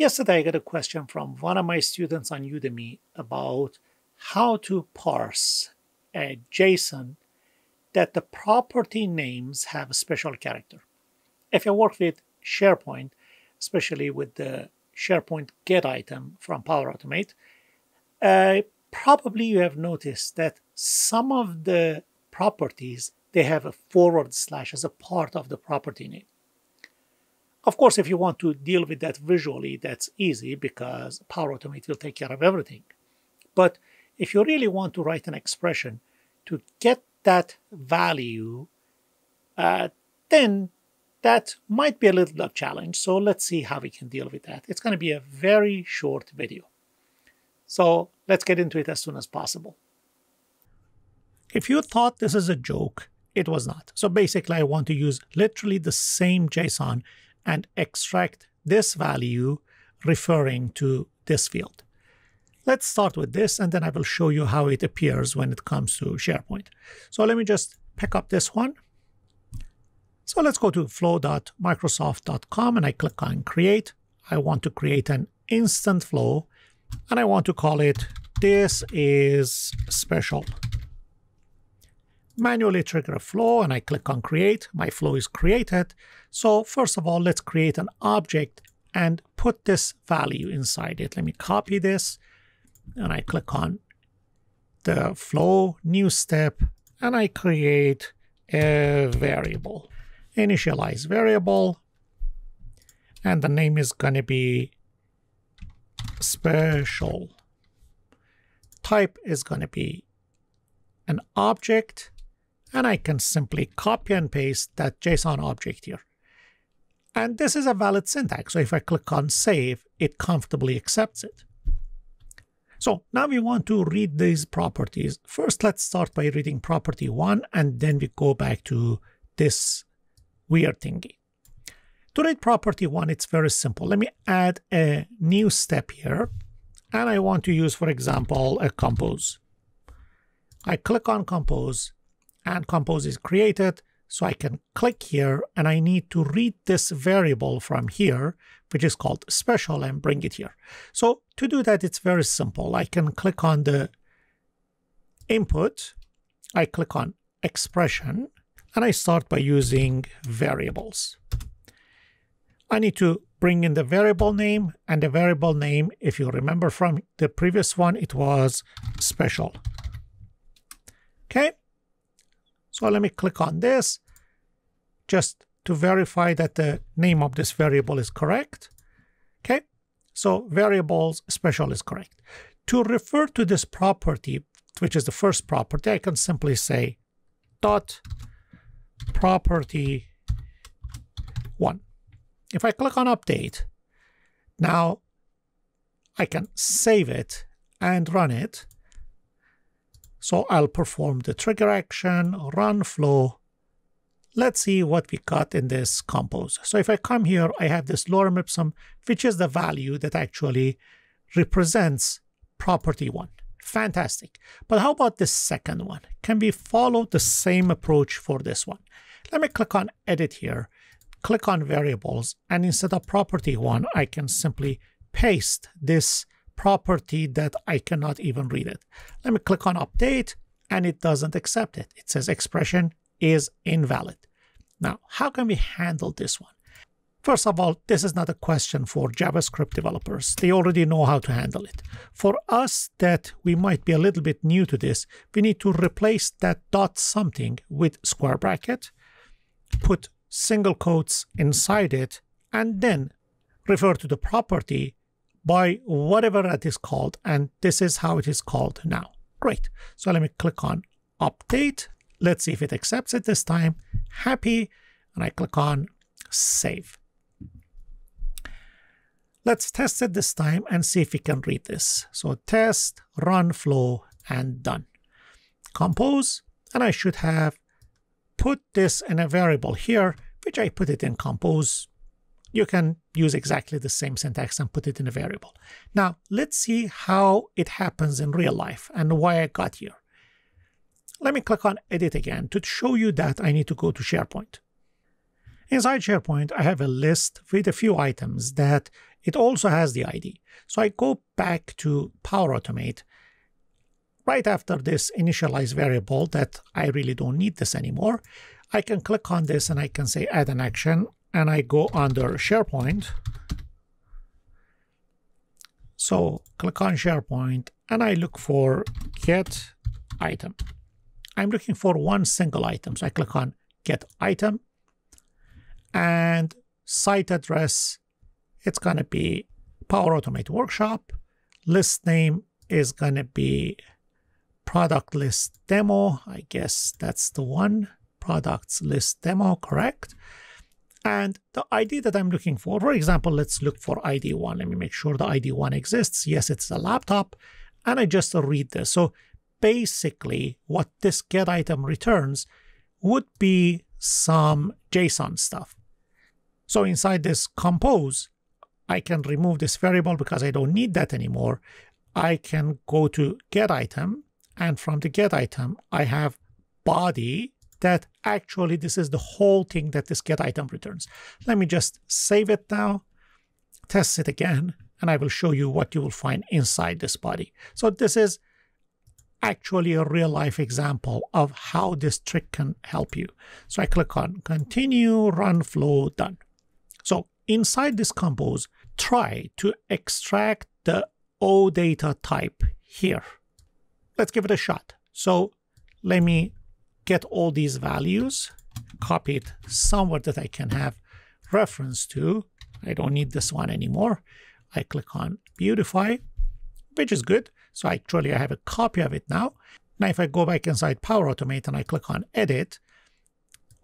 Yesterday, I got a question from one of my students on Udemy about how to parse a JSON that the property names have a special character. If you work with SharePoint, especially with the SharePoint get item from Power Automate, uh, probably you have noticed that some of the properties, they have a forward slash as a part of the property name. Of course, if you want to deal with that visually, that's easy because Power Automate will take care of everything. But if you really want to write an expression to get that value, uh, then that might be a little bit of challenge. So let's see how we can deal with that. It's going to be a very short video. So let's get into it as soon as possible. If you thought this is a joke, it was not. So basically, I want to use literally the same JSON and extract this value referring to this field. Let's start with this, and then I will show you how it appears when it comes to SharePoint. So let me just pick up this one. So let's go to flow.microsoft.com, and I click on Create. I want to create an instant flow, and I want to call it This is Special manually trigger a flow and I click on create, my flow is created. So first of all, let's create an object and put this value inside it. Let me copy this and I click on the flow, new step, and I create a variable. Initialize variable, and the name is going to be special. Type is going to be an object, and I can simply copy and paste that JSON object here. And this is a valid syntax, so if I click on save, it comfortably accepts it. So now we want to read these properties. First, let's start by reading property one, and then we go back to this weird thingy. To read property one, it's very simple. Let me add a new step here, and I want to use, for example, a compose. I click on compose, and compose is created. So I can click here and I need to read this variable from here, which is called special and bring it here. So to do that, it's very simple. I can click on the input. I click on expression and I start by using variables. I need to bring in the variable name and the variable name, if you remember from the previous one, it was special. Okay, so let me click on this just to verify that the name of this variable is correct. Okay, so variables special is correct. To refer to this property, which is the first property, I can simply say dot property one. If I click on update, now I can save it and run it. So I'll perform the trigger action, run flow. Let's see what we got in this compose. So if I come here, I have this lorem ipsum, which is the value that actually represents property one. Fantastic. But how about this second one? Can we follow the same approach for this one? Let me click on edit here, click on variables, and instead of property one, I can simply paste this property that I cannot even read it. Let me click on update and it doesn't accept it. It says expression is invalid. Now, how can we handle this one? First of all, this is not a question for JavaScript developers. They already know how to handle it. For us that we might be a little bit new to this, we need to replace that dot something with square bracket, put single quotes inside it, and then refer to the property by whatever that is called. And this is how it is called now. Great. So let me click on update. Let's see if it accepts it this time. Happy. And I click on save. Let's test it this time and see if we can read this. So test, run flow, and done. Compose, and I should have put this in a variable here, which I put it in compose you can use exactly the same syntax and put it in a variable. Now, let's see how it happens in real life and why I got here. Let me click on Edit again. To show you that, I need to go to SharePoint. Inside SharePoint, I have a list with a few items that it also has the ID. So I go back to Power Automate right after this initialize variable that I really don't need this anymore. I can click on this and I can say add an action and I go under SharePoint. So click on SharePoint and I look for get item. I'm looking for one single item. So I click on get item and site address. It's going to be Power Automate Workshop. List name is going to be product list demo. I guess that's the one. Products list demo, correct? And the ID that I'm looking for, for example, let's look for ID one. Let me make sure the ID one exists. Yes, it's a laptop. And I just read this. So basically, what this get item returns would be some JSON stuff. So inside this compose, I can remove this variable because I don't need that anymore. I can go to get item, and from the get item, I have body that actually this is the whole thing that this get item returns. Let me just save it now, test it again, and I will show you what you will find inside this body. So this is actually a real life example of how this trick can help you. So I click on continue, run flow, done. So inside this compose, try to extract the OData type here. Let's give it a shot. So let me get all these values, copy it somewhere that I can have reference to. I don't need this one anymore. I click on beautify, which is good. So actually I have a copy of it now. Now if I go back inside Power Automate and I click on edit,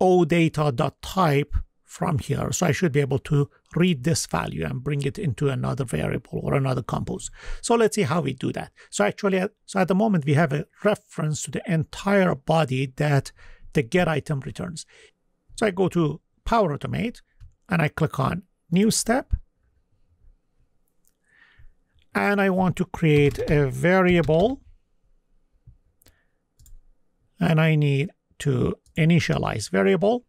odata.type from here. So I should be able to read this value and bring it into another variable or another compose. So let's see how we do that. So actually, uh, so at the moment we have a reference to the entire body that the get item returns. So I go to Power Automate and I click on New Step and I want to create a variable and I need to initialize variable.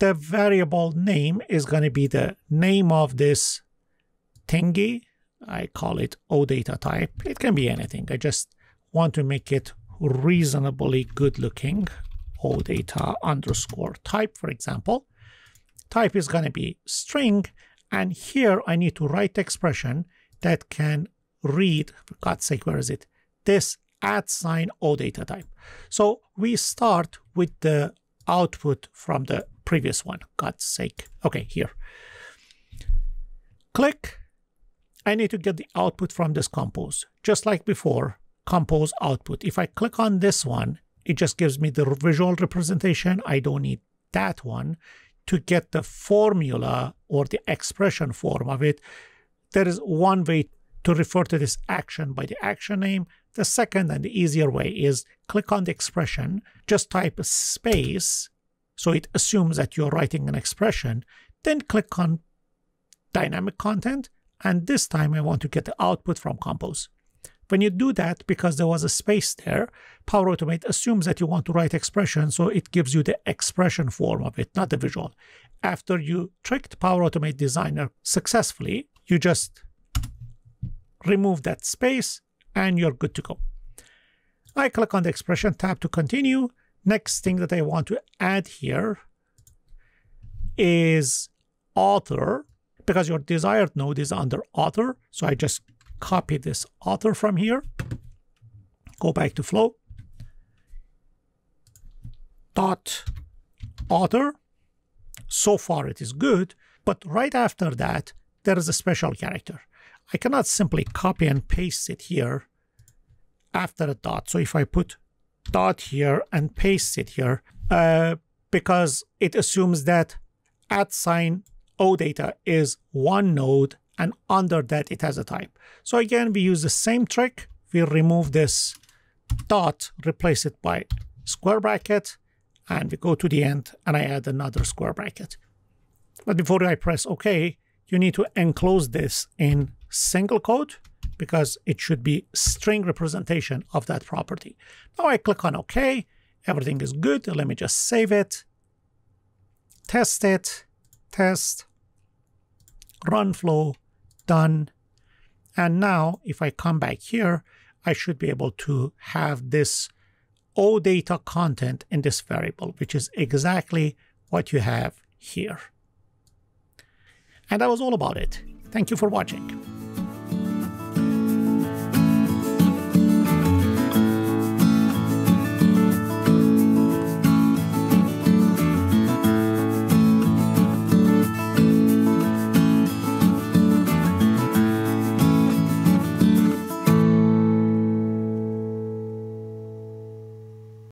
The variable name is going to be the name of this thingy. I call it OData type. It can be anything. I just want to make it reasonably good looking. OData underscore type, for example. Type is going to be string. And here I need to write expression that can read, for God's sake, where is it? This at sign OData type. So we start with the output from the previous one, God's sake. Okay, here. Click. I need to get the output from this compose. Just like before, compose output. If I click on this one, it just gives me the visual representation. I don't need that one. To get the formula or the expression form of it, there is one way to refer to this action by the action name. The second and the easier way is click on the expression, just type a space, so it assumes that you're writing an expression, then click on dynamic content, and this time I want to get the output from compose. When you do that, because there was a space there, Power Automate assumes that you want to write expression, so it gives you the expression form of it, not the visual. After you tricked Power Automate Designer successfully, you just remove that space and you're good to go. I click on the expression tab to continue. Next thing that I want to add here is author because your desired node is under author. So I just copy this author from here, go back to flow, dot author. So far it is good, but right after that, there is a special character. I cannot simply copy and paste it here after a dot. So if I put dot here and paste it here, uh, because it assumes that at sign OData is one node and under that it has a type. So again, we use the same trick. We remove this dot, replace it by square bracket, and we go to the end and I add another square bracket. But before I press OK, you need to enclose this in single quote because it should be string representation of that property. Now I click on OK. Everything is good. Let me just save it, test it, test, run flow, done. And now if I come back here, I should be able to have this OData content in this variable, which is exactly what you have here. And that was all about it. Thank you for watching.